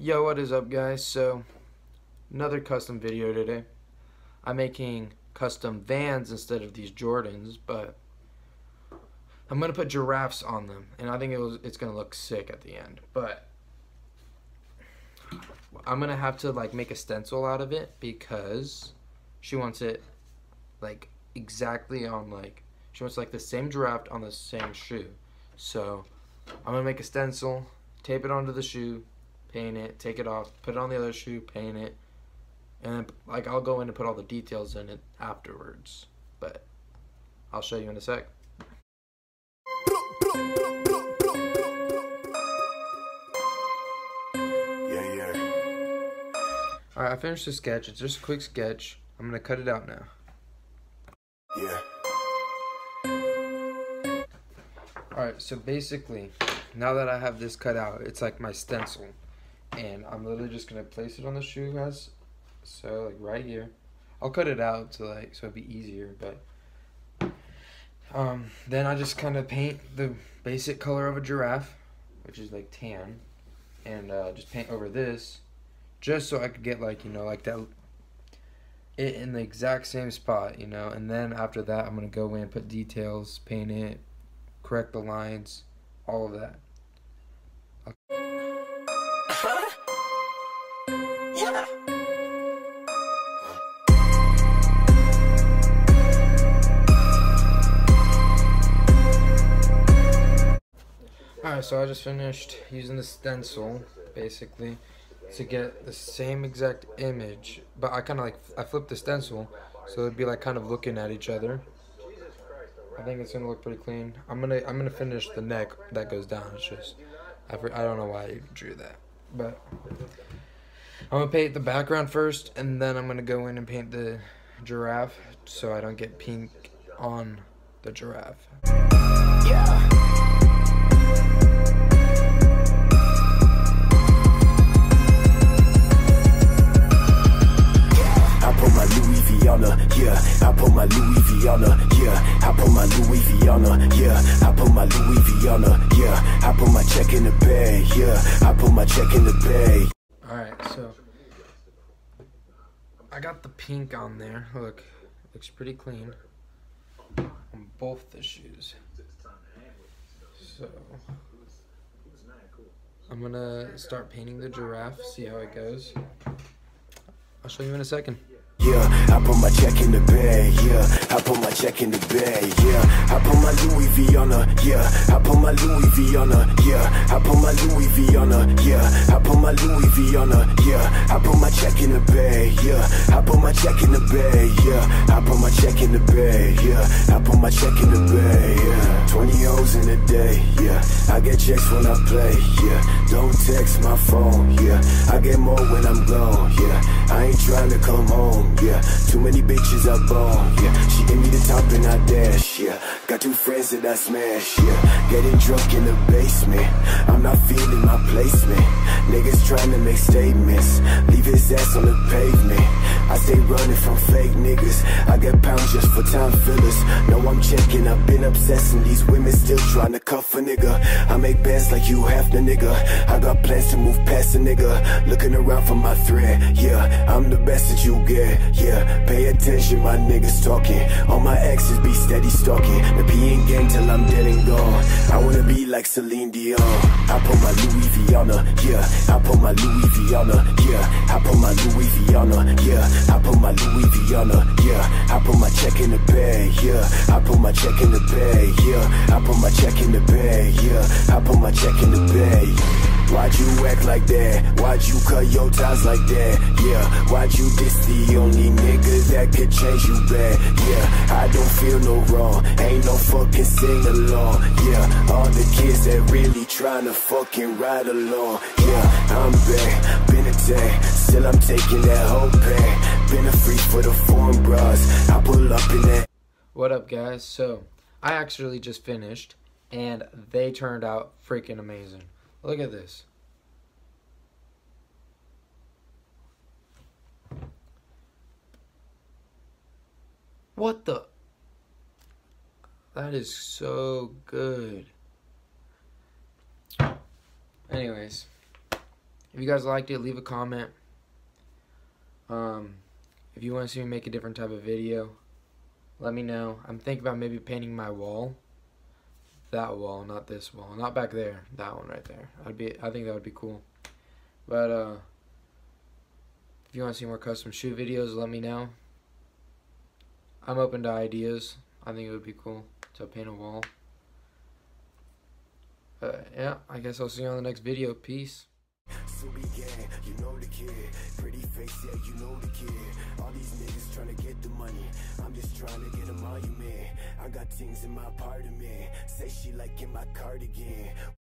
Yo, what is up guys? So, another custom video today. I'm making custom Vans instead of these Jordans, but I'm gonna put giraffes on them, and I think it was it's gonna look sick at the end. But I'm gonna have to like make a stencil out of it because she wants it like exactly on like she wants like the same giraffe on the same shoe. So I'm gonna make a stencil, tape it onto the shoe, paint it, take it off, put it on the other shoe, paint it, and then, like I'll go in and put all the details in it afterwards. But I'll show you in a sec. Yeah, yeah. Alright, I finished the sketch. It's just a quick sketch. I'm gonna cut it out now. Yeah. Alright, so basically, now that I have this cut out, it's like my stencil. And I'm literally just gonna place it on the shoe guys so like right here. I'll cut it out to like so it'd be easier, but um then I just kinda paint the basic color of a giraffe, which is like tan, and uh, just paint over this just so I could get like, you know, like that it in the exact same spot, you know, and then after that I'm gonna go in, put details, paint it, correct the lines, all of that. Alright, so I just finished using the stencil, basically, to get the same exact image, but I kind of like, I flipped the stencil, so it'd be like kind of looking at each other. I think it's gonna look pretty clean. I'm gonna, I'm gonna finish the neck that goes down. It's just, I, I don't know why I drew that, but I'm gonna paint the background first, and then I'm gonna go in and paint the giraffe, so I don't get pink on the giraffe. Yeah. My Louis V yeah. I put my Louis V yeah. I put my Louis V yeah. I put my check in the bag, yeah. I put my check in the bag. Alright, so I got the pink on there. Look, looks pretty clean on both the shoes. So I'm gonna start painting the giraffe, see how it goes. I'll show you in a second. Yeah, I put my check in the bag, yeah. I put my check in the bag, yeah. I put my Louis V on her, yeah. I put my Louis V on her, yeah. I put my Louis V on her, yeah. I put my Louis V on her, yeah. I put my check in the bag, yeah. I put my check in the bag, yeah. I put my check in the bag, yeah. I put my check in the bag, yeah. 20 O's in a day, yeah. I get checks when I play, yeah. Don't text my phone, yeah. I get more when I'm gone, yeah. I ain't trying to come home, yeah. Too many bitches I bone, yeah. She give me the top and I dash, yeah. Got two friends that I smash, yeah. Getting drunk in the basement. I'm not feeling my placement. Niggas trying to make statements. Leave his ass on the pavement. I stay running from fake niggas. I get pounds just for time fillers. No, I'm checking. I've been obsessing. These women still trying to cuff a nigga. I make bands like you half the nigga. I got plans to move past a nigga. Looking around for my thread. Yeah, I'm the best that you get. Yeah, pay attention. My niggas talking. All my exes be steady stalking. The P ain't gang till I'm dead and gone. I wanna be like Celine Dion. I put my Louis V on her. Yeah, I put my Louis V on her. Yeah, I put my Louis V on her. Yeah, I put my Louis V on her. Yeah, I put my check in the bag. Yeah, I put my check in the bag. Yeah, I put my check in the bag. Yeah, I put my check in the bag. Why'd you act like that? Why'd you cut your ties like that? Yeah, why'd you diss the only nigga that could change you back? Yeah, I don't feel no wrong. Ain't no fucking sing along. Yeah, all the kids that really tryna fucking ride along. Yeah, I'm back, been a day, still I'm taking that whole pay. Been a freak for the foreign bras. I pull up in that. What up, guys? So, I actually just finished, and they turned out freaking amazing. Look at this. What the? That is so good. Anyways, if you guys liked it, leave a comment. Um, if you want to see me make a different type of video, let me know. I'm thinking about maybe painting my wall. That wall, not this wall. Not back there. That one right there. I'd be I think that would be cool. But uh if you want to see more custom shoe videos, let me know. I'm open to ideas. I think it would be cool to paint a wall. But yeah, I guess I'll see you on the next video. Peace. So began, you know the kid. Pretty face, yeah, you know the kid. All these niggas trying to get the money. I'm just trying to get a monument. I got things in my apartment. Say she like in my cardigan.